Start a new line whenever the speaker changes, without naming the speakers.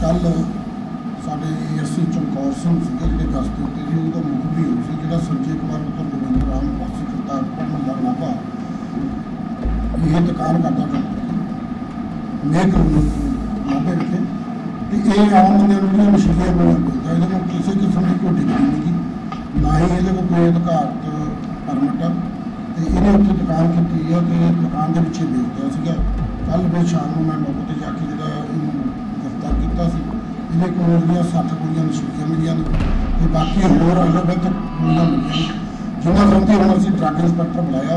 ਕੱਲ ਸਾਡੇ ਏਐਸਸੀ ਚਮਕੌਰ ਸਿੰਘ ਸੀਗੇ ਜਿਹੜੇ ਗਸਤ ਉੱਤੇ ਸੀ, ਉਹਦਾ ਮੁੱਖ ਵੀ ਹੋਈ ਸੀ, ਜਿਹੜਾ ਸੰਜੇ ਕੁਮਾਰ ਪੁੱਤਰ ਗੋਬਿੰਦ ਰਾਮ ਵਾਸੀ ਕਰਤਾਰਪੁਰ ਮਹੱਲਾ ਨਾਭਾ ਇਹ ਦੁਕਾਨ ਕਰਦਾ ਸੀ ਮੇਕ ਨਾਭੇ ਵਿਖੇ ਤੇ ਇਹ ਆਮ ਬੰਦੇ ਨੂੰ ਜਿਹੜੀਆਂ ਮਸ਼ੀਨਾਂ ਬਣਾਉਂਦਾ ਇਹਦੇ ਕੋਲ ਕਿਸੇ ਕਿਸਮ ਦੀ ਕੋਈ ਡਿਗਰੀ ਨਹੀਂ ਨਾ ਹੀ ਇਹਦੇ ਕੋਲ ਕੋਈ ਅਧਿਕਾਰਤ ਪਰਮਿਟ ਆ ਤੇ ਇਹਨੇ ਉੱਥੇ ਦੁਕਾਨ ਕੀਤੀ ਹੈ ਤੇ ਦੁਕਾਨ ਦੇ ਪਿੱਛੇ ਹੀ ਵੇਚਦਾ ਸੀਗਾ। ਕੱਲ ਵੀ ਸ਼ਾਮ ਨੂੰ ਮੈਂ ਮੌਕੇ ਤੇ ਜਾ ਕੇ ਜਿਹੜਾ ਇਹਨੂੰ ਗ੍ਰਿਫਤਾਰ ਕੀਤਾ ਸੀ ਇਹਦੇ ਕੋਲ ਜਿਹੜੀਆਂ ਸੱਤ ਕੁੜੀਆਂ ਨਸ਼ੀਲੀਆਂ ਮਿਲੀਆਂ ਨੇ, ਤੇ ਬਾਕੀ ਹੋਰ ਅਲੱਗ-ਅਲੱਗ ਗੋਲੀਆਂ ਮਿਲੀਆਂ ਜਿਨ੍ਹਾਂ ਸੰਬੰਧੀ ਹੁਣ ਅਸੀਂ ਡਰੱਗ ਇੰਸਪੈਕਟਰ ਬੁਲਾਇਆ